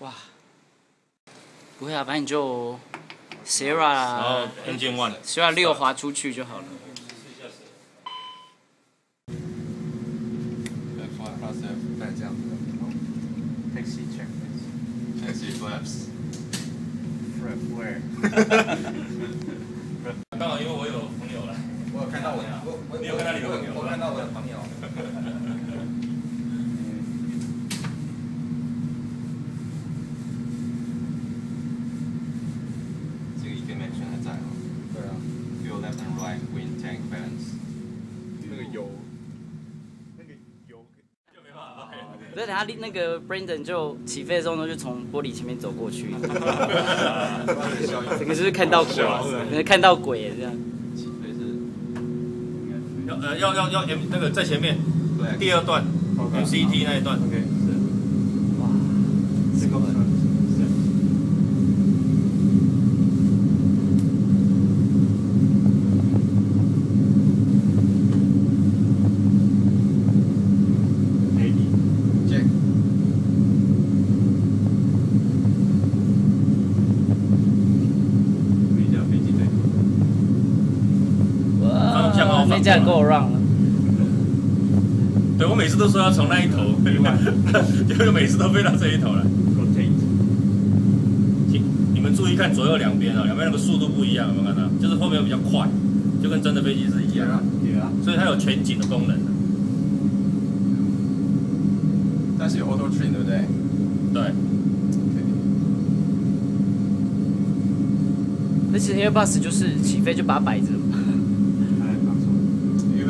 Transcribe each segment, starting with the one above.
哇，不会啊，反正你就 Sierra 然后啦 Engine One，，Sierra 六滑出去就好了。Taxi check. taxi flaps。Flap where? 刚好因为我有朋友来，我有看到我，我我你有看到你的朋友我看到我的朋友。这个 information 还在哦。对啊，Fuel left and right wind tank balance。那个油，那个油，就没办法拍。所以他那个 Brandon 就起飞的时候呢，就从玻璃前面走过去，整个就是看到鬼，整个看到鬼这样。起飞是要呃要要要 M 那个在前面。对。第二段 MCT 那一段。OK，是，哇，这个是，AD，Jack。回家飞机队，哇方向哦那这样够让了。对我每次都说要从那一头，结果 每次都飞到这一头来。请你们注意看左右两边啊，两边那个速度不一样，有没有看到？就是后面比较快，就跟真的飞机是一样的，对啊，所以它有全景的功能。但是有 auto train 对不对？对，那其实 Airbus 就是起飞就把它摆着。还不错，因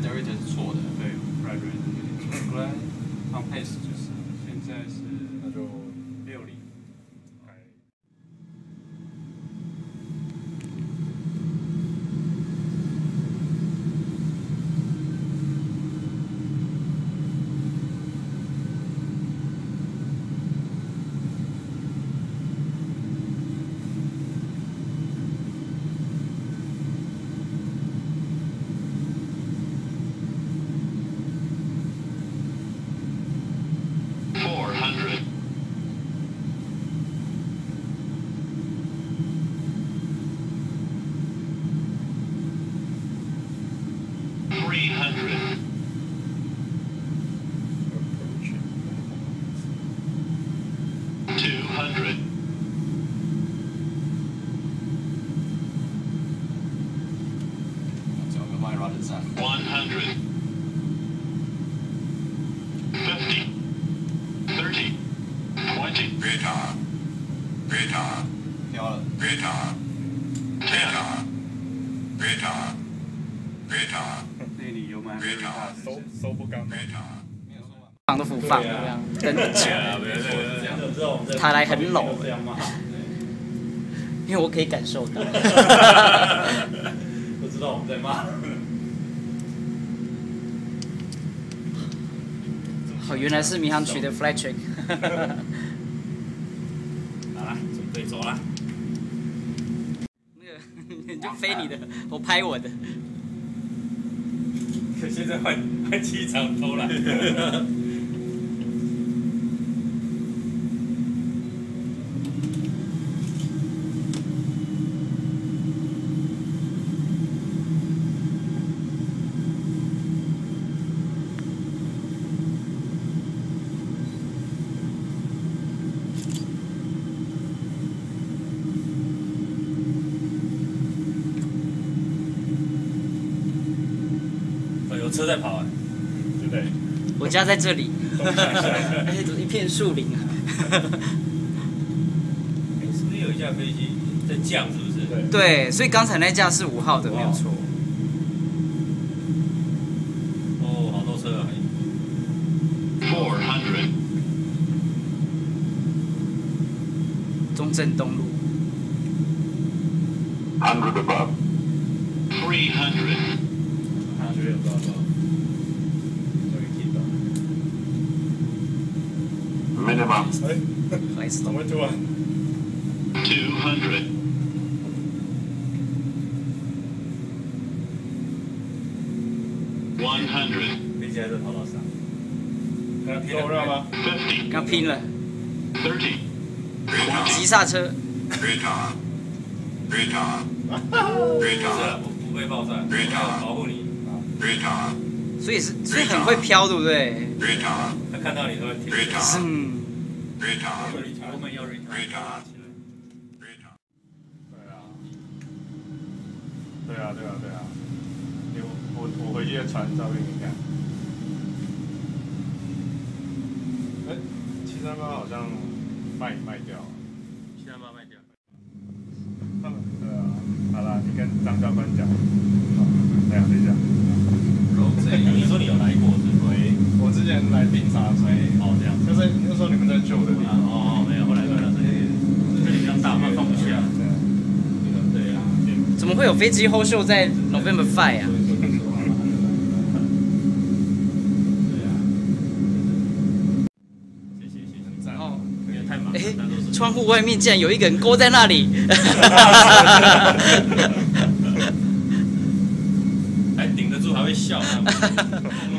的。flight director 是错的。对，right right 有点错。后来 on pace 就是现在是那就六零，hundred. 找个 my rudder 站。 One hundred. Fifty. Thirty. Twenty. Radar. Radar. 飘了。 Radar. Ten. Radar. Radar. 那里油门还没有大，收收不干。 Radar. 放都不放这样，真的假的？没错，这样知道我们在他来很冷？因为我可以感受到。不知道我们在骂。好，原来是民航局的 flight check。好了，准备走了。那个你就飞你的，我拍我的。现在换换机场偷懒。在跑啊！对不对？我家在这里，而且一片树林啊。哎是不是有一架飞机在降？是不是？对对，所以刚才那架是五号的，没有错。哦，好多车啊！Four hundred. 正东路。100 above. 300. 他觉得不知道多少，终于听到。怎么会突然？200. 100. 飞机还在跑道上，跟他拼了，够热吗？50. 刚拼了，30. 急 Great 刹车，Great on. Great on. 不 Great 是 on. 不不会爆炸，对啊保护你。Great on. 所以是所以很会飘，对不对？Great on. 他看到你都会停。我们要 Great on. Great on. 对啊，对啊，对啊，对啊。你我我回去再传照片给你看。哎，七三八好像卖卖掉了。七三八卖掉。对啊，好啦，你跟张教官讲。好，等一下等一下。你说你有来过是不是？喂，我之前来冰茶吹，哦，这样。就是那时候你们在旧的地方。哦，没有，后来后来这里这里比较大嘛，放不下。对啊。怎么会有飞机 hold show 在 November Five 啊？哎。窗户外面竟然有一个人勾在那里。还顶得住，还会笑，那么大，他的手力。